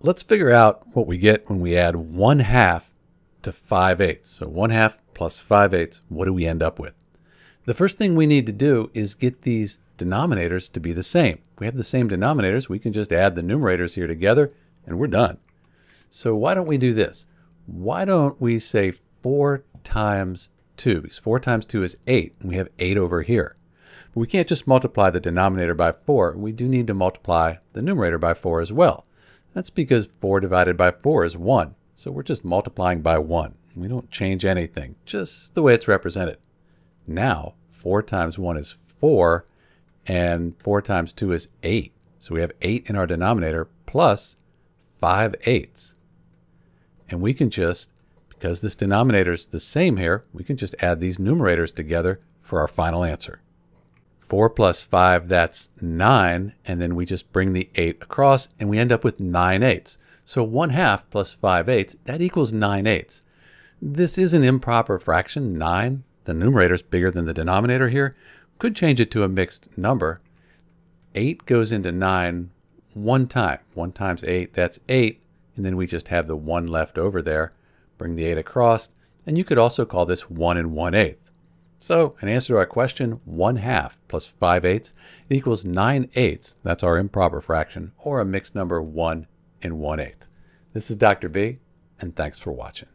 let's figure out what we get when we add 1 half to 5 eighths. So 1 half plus 5 eighths, what do we end up with? The first thing we need to do is get these denominators to be the same. If we have the same denominators, we can just add the numerators here together and we're done. So why don't we do this? Why don't we say 4 times 2? Because 4 times 2 is 8, and we have 8 over here. But we can't just multiply the denominator by 4. We do need to multiply the numerator by 4 as well. That's because 4 divided by 4 is 1. So we're just multiplying by 1. We don't change anything, just the way it's represented. Now, 4 times 1 is 4, and 4 times 2 is 8. So we have 8 in our denominator plus 5 eighths. And we can just, because this denominator is the same here, we can just add these numerators together for our final answer. 4 plus 5, that's 9, and then we just bring the 8 across, and we end up with 9 eighths. So 1 half plus 5 eighths, that equals 9 eighths. This is an improper fraction, 9. The numerator is bigger than the denominator here. Could change it to a mixed number. 8 goes into 9 one time. 1 times 8, that's 8. And then we just have the 1 left over there. Bring the 8 across. And you could also call this 1 and 1 eighth. So, in answer to our question, 1 half plus 5 eighths equals 9 eighths. That's our improper fraction, or a mixed number 1 and 1 eighth. This is Dr. B, and thanks for watching.